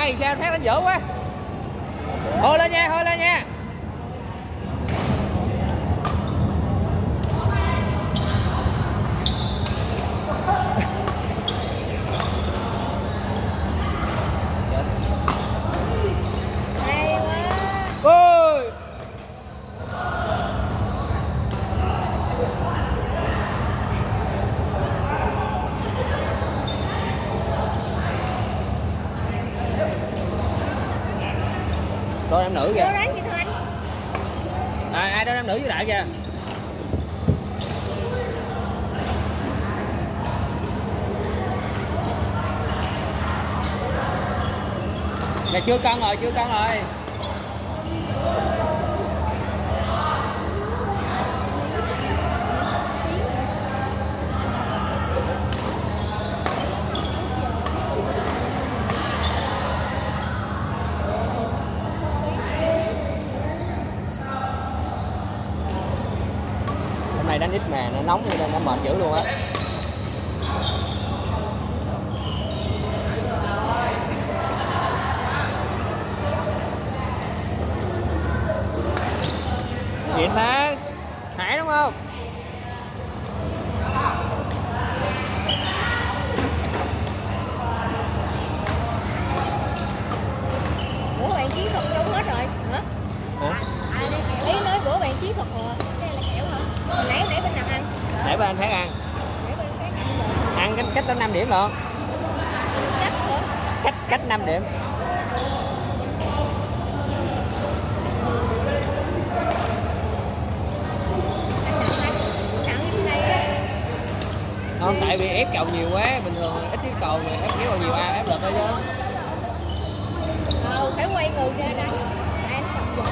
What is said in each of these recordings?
hay sao? Thấy nó dở quá. Thôi lên nha thôi lên nha hay quá ôi đôi nam nữ kìa. À, ai đôi nam nữ với đại kìa? Dạ chưa cân rồi, chưa cân rồi. Hôm nay nóng cho nên nó mệt dữ luôn á. Chuyện ta Hải đúng không? bữa bạn chiến thuật đâu hết rồi hả Hả? ý nói bữa bạn chiến thuật rồi đây là kẹo hả hồi nãy nãy bên nào ăn Để bên anh phát ăn nãy bên khác ăn rồi Ăn cách cách tới 5 điểm hả? Cách cách 5 điểm. Không, tại vì ép cầu nhiều quá Bình thường ít cái cầu mà ép kéo nhiều ai ép lực thôi chứ. Ờ phải quay người ra đánh anh cầm giật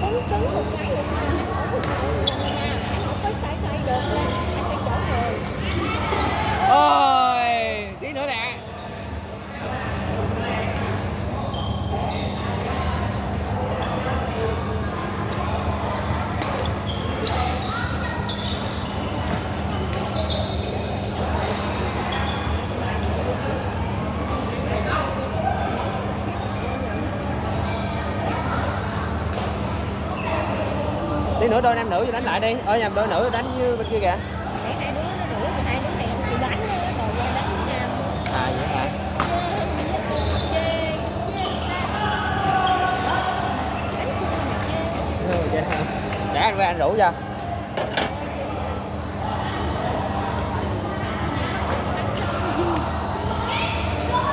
cứng cứng một cái vậy thôi anh không có xoay xoay được lên anh phải chỗ người. Ôi Tí nữa nè Tí nữa đôi nam nữ thì đánh lại đi. Ở nhầm đôi nữ đánh với bên kia kìa. Để hai đứa nó đuổi thì hai đứa này thì đánh nó rồi ra đánh nam À vậy hả? Ừ, vậy hả? Để anh với anh rủ cho.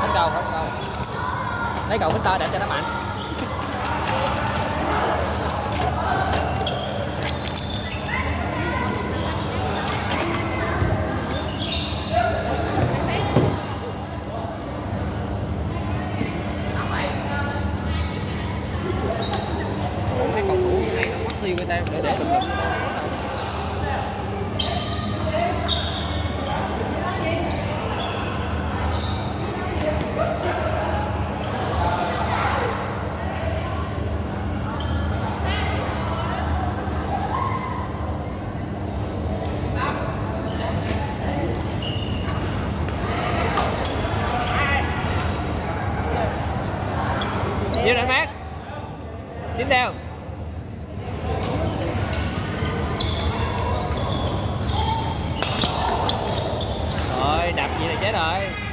Đánh cầu, đánh cầu Lấy cầu Victor để cho nó mạnh đây nó để để lực lực. Vô đại phát Tiếp theo ơi đạp gì là chết rồi.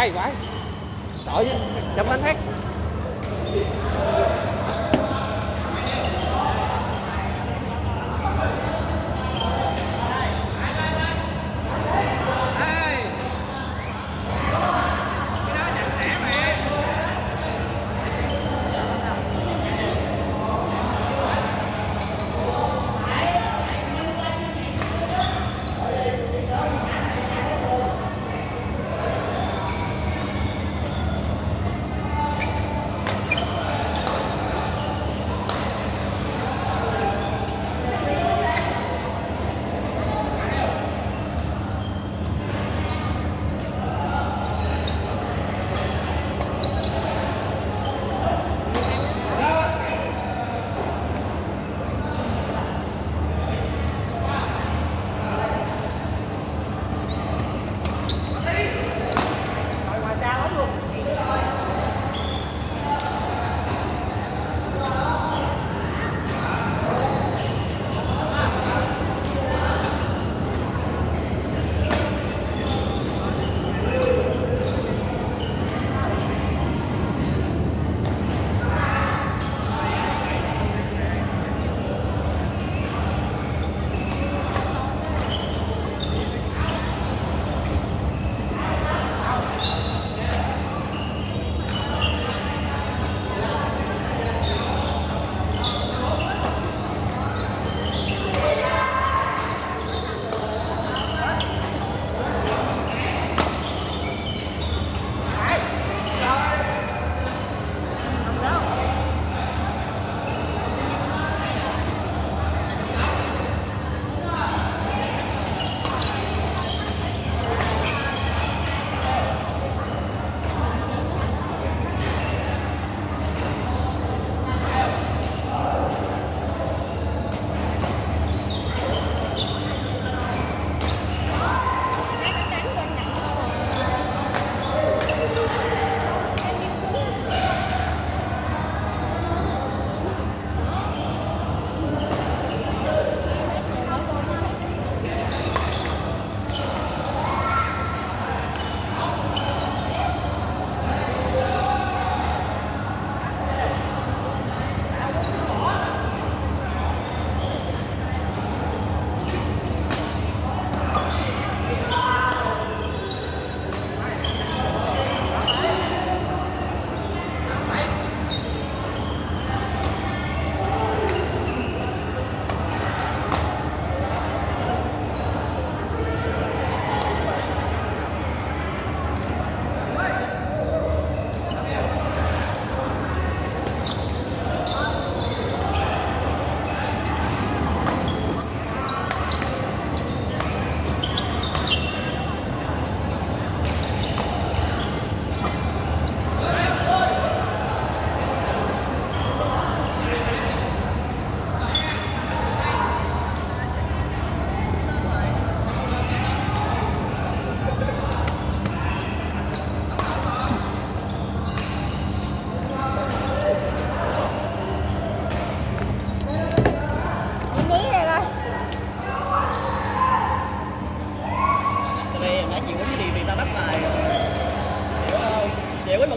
Quái quái.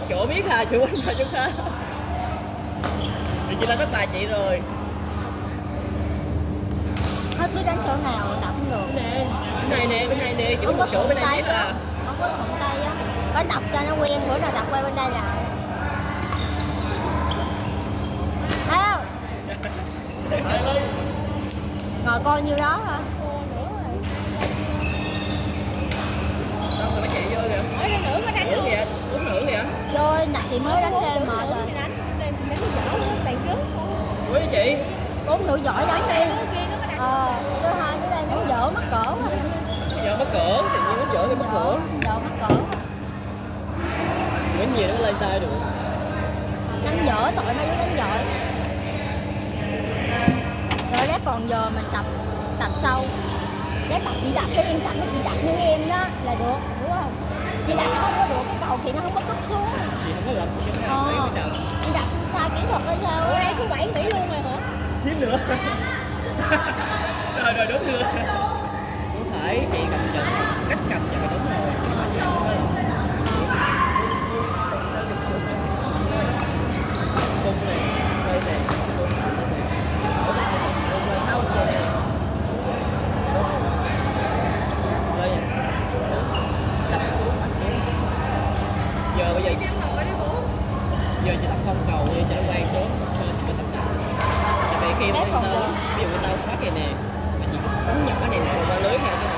Chỗ biết à chị quýnh thôi chứ khác thì chị đã bắt bài chị rồi. Hết biết đánh chỗ nào đập không được. Nè bên này nè bên này nè có Không một có chỗ bên này biết à. Không có thuận tay á. Phải đập cho nó quen bữa nào đập qua bên đây là Thấy không? Ngồi coi nhiêu đó hả? Chị vô kìa. Ở đây nữa có đánh thử kìa uống kìa Rồi, nãy thì mới đánh ra mệt rồi. đánh đánh đánh dở luôn bạn rớt ui chị Bốn nữ giỏi đánh đi Ờ, tôi hai cái đây đánh dở mắc cỡ giờ mất cửa thì nhiên uống dở thì mất cửa Dở mắc cỡ. Quýnh gì nó mới lên tay được. Đánh dở, tội mấy đứa đánh giỏi Rồi lát còn giờ mình tập tập sâu Lát tập chị đập cái em tập nó chị đập như em đó là được? Chị đập không có được cái cầu thì nó không có cất xuống. Chị không có nào Ờ. mấy cái nào Chị đập sai kỹ thuật hay sao ở á đây thứ bảy nghỉ luôn rồi hả? Xíu nữa. Rồi rồi đúng rồi. Cũng phải chị cầm chừng. Cách cầm chừng là đúng rồi giờ chỉ tập phong cầu như chỉ quan trước hơn mình tập nặng tại vì khi mà ví dụ người ta phát này nè mà chỉ bóng nhỏ này nè qua lưới này